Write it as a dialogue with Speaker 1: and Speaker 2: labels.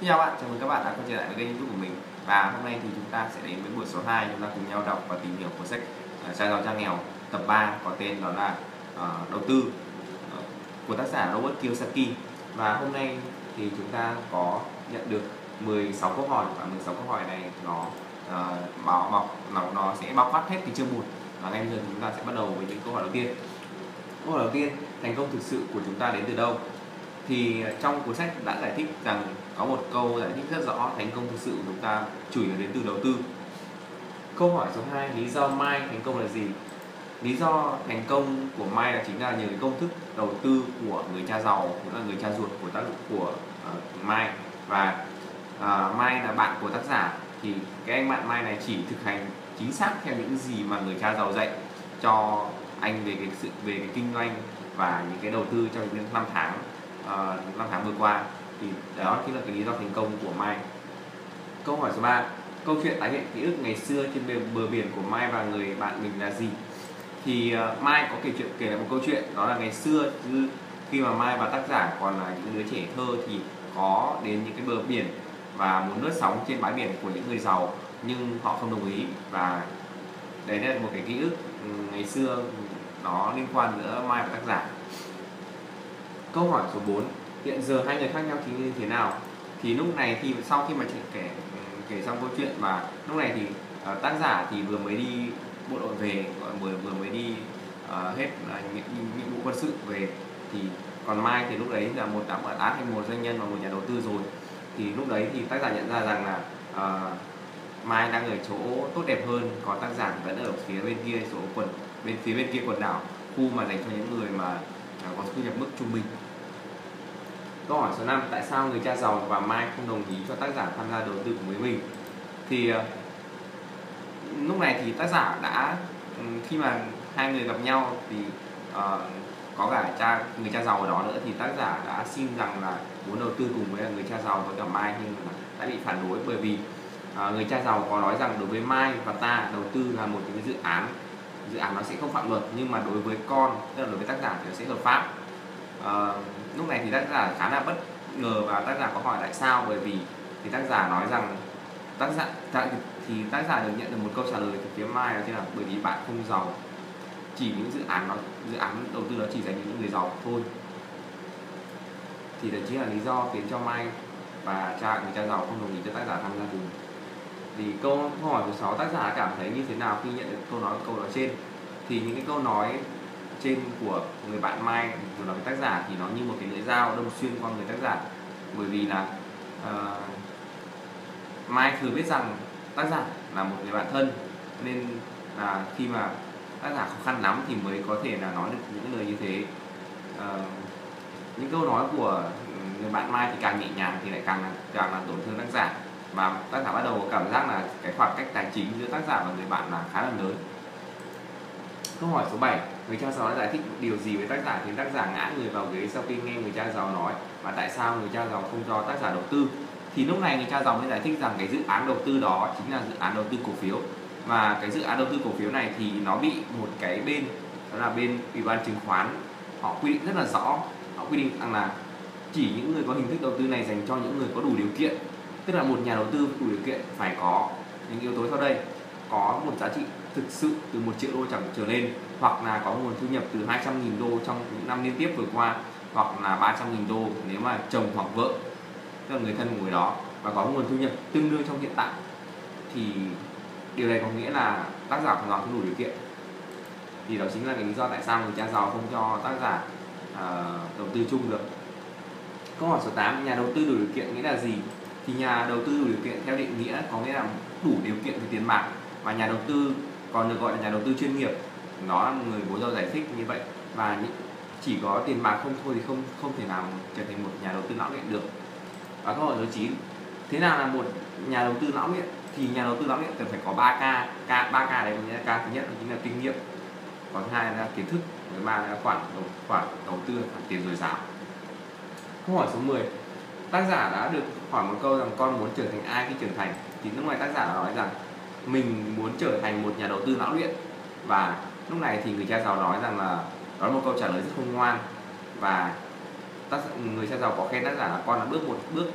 Speaker 1: Xin chào bạn, chào mừng các bạn đã quay trở lại với kênh youtube của mình. Và hôm nay thì chúng ta sẽ đến với buổi số 2 Chúng ta cùng nhau đọc và tìm hiểu cuốn sách à, Trai giàu cha nghèo tập 3 có tên đó là uh, Đầu tư uh, của tác giả Robert Kiyosaki. Và hôm nay thì chúng ta có nhận được 16 câu hỏi Và 16 câu hỏi này nó uh, bảo bọc nó, nó sẽ bao quát hết cái chương 1 Và ngay bây giờ chúng ta sẽ bắt đầu với những câu hỏi đầu tiên. Câu hỏi đầu tiên, thành công thực sự của chúng ta đến từ đâu? Thì trong cuốn sách đã giải thích rằng có một câu giải thích rất rõ thành công thực sự của chúng ta chủ yếu đến từ đầu tư. Câu hỏi số 2 lý do mai thành công là gì? Lý do thành công của mai là chính là nhờ cái công thức đầu tư của người cha giàu cũng là người cha ruột của tác của uh, mai. Và uh, mai là bạn của tác giả thì cái anh bạn mai này chỉ thực hành chính xác theo những gì mà người cha giàu dạy cho anh về cái sự về cái kinh doanh và những cái đầu tư trong những năm tháng. Ờ, uh, năm tháng vừa qua. Thì đó chính là cái lý do thành công của Mai. Câu hỏi số 3 câu chuyện tái hiện ký ức ngày xưa trên bờ, bờ biển của Mai và người bạn mình là gì? Thì uh, Mai có kể chuyện kể lại một câu chuyện đó là ngày xưa khi mà Mai và tác giả còn là những đứa trẻ thơ thì có đến những cái bờ biển và muốn lướt sóng trên bãi biển của những người giàu nhưng họ không đồng ý. Và đấy là một cái ký ức ừ, ngày xưa ừ, nó liên quan giữa Mai và tác giả câu hỏi số 4 hiện giờ hai người khác nhau thì như thế nào? Thì lúc này thì sau khi mà chị kể kể xong câu chuyện và lúc này thì uh, tác giả thì vừa mới đi bộ đội về vừa vừa mới đi uh, hết uh, nhiệm, nhiệm vụ quân sự về. Thì còn mai thì lúc đấy là một đã đã thành một doanh nhân và một nhà đầu tư rồi. Thì lúc đấy thì tác giả nhận ra rằng là uh, mai đang ở chỗ tốt đẹp hơn còn tác giả vẫn ở phía bên kia số quần bên phía bên kia quần đảo khu mà dành cho những người mà có thu nhập mức trung bình Câu hỏi số 5 Tại sao người cha giàu và Mai không đồng ý cho tác giả tham gia đầu tư của với mình? Thì ờ, lúc này thì tác giả đã ừ, khi mà hai người gặp nhau thì uh, có cả cha người cha giàu ở đó nữa thì tác giả đã xin rằng là muốn đầu tư cùng với người cha giàu và cả Mai nhưng mà đã bị phản đối bởi vì uh, người cha giàu có nói rằng đối với Mai và ta đầu tư là một cái dự án dự án nó sẽ không phạm luật nhưng mà đối với con tức là đối với tác giả thì nó sẽ hợp pháp. À, lúc này thì tác giả khá là bất ngờ và tác giả có hỏi tại sao bởi vì thì tác giả nói rằng tác giả thì tác giả được nhận được một câu trả lời từ phía mai đó chính là bởi vì bạn không giàu chỉ những dự án nó dự án đầu tư nó chỉ dành cho những người giàu thôi. Thì đó chính là lý do khiến cho mai và cha người cha giàu không đồng ý cho tác giả tham gia cùng thì câu hỏi của sáu tác giả cảm thấy như thế nào khi nhận được câu nói câu nói trên? Thì những cái câu nói trên của người bạn Mai của là cái tác giả thì nó như một cái lưỡi dao đâm xuyên qua người tác giả. Bởi vì là uh, Mai thừa biết rằng tác giả là một người bạn thân nên là khi mà tác giả khó khăn lắm thì mới có thể là nói được những lời như thế. Uh, những câu nói của người bạn Mai thì càng nhẹ nhàng thì lại càng càng làm tổn thương tác giả mà tác giả bắt đầu cảm giác là cái khoảng cách tài chính giữa tác giả và người bạn là khá là lớn. Câu hỏi số 7 người cha giàu đã giải thích điều gì với tác giả khiến tác giả ngã người vào ghế sau khi nghe người cha giàu nói? Và tại sao người cha giàu không cho tác giả đầu tư? Thì lúc này người cha giàu mới giải thích rằng cái dự án đầu tư đó chính là dự án đầu tư cổ phiếu. Và cái dự án đầu tư cổ phiếu này thì nó bị một cái bên, đó là bên ủy ban chứng khoán. Họ quy định rất là rõ. Họ quy định rằng là chỉ những người có hình thức đầu tư này dành cho những người có đủ điều kiện tức là một nhà đầu tư đủ điều kiện phải có những yếu tố sau đây. Có một giá trị thực sự từ một triệu đô chẳng trở lên hoặc là có nguồn thu nhập từ 200.000 đô trong những năm liên tiếp vừa qua hoặc là 300.000 đô nếu mà chồng hoặc vợ tức là người thân của người đó và có nguồn thu nhập tương đương trong hiện tại thì điều này có nghĩa là tác giả hoàn toàn không đủ điều kiện. Thì đó chính là cái lý do tại sao người cha giàu không cho tác giả uh, đầu tư chung được. Câu hỏi số 8 nhà đầu tư đủ điều kiện nghĩa là gì? Thì nhà đầu tư đủ điều kiện theo định nghĩa có nghĩa là đủ điều kiện về tiền bạc và nhà đầu tư còn được gọi là nhà đầu tư chuyên nghiệp. Nó là người bố giàu giải thích như vậy và chỉ có tiền bạc không thôi thì không không thể nào trở thành một nhà đầu tư lão luyện được. Và câu hỏi số 9 thế nào là một nhà đầu tư lão luyện thì nhà đầu tư lão luyện cần phải có 3 k k, ba k đấy là k thứ nhất là chính là kinh nghiệm, còn thứ hai là kiến thức, thứ ba là khoản đầu khoản đầu tư, khoản tiền dồi dào. Câu hỏi số 10 tác giả đã được hỏi một câu rằng con muốn trở thành ai khi trưởng thành? Thì lúc này tác giả nói rằng mình muốn trở thành một nhà đầu tư lão luyện. Và lúc này thì người cha giàu nói rằng là, đó là một câu trả lời rất khôn ngoan. Và tác, người cha giàu có khen tác giả là con đã bước một bước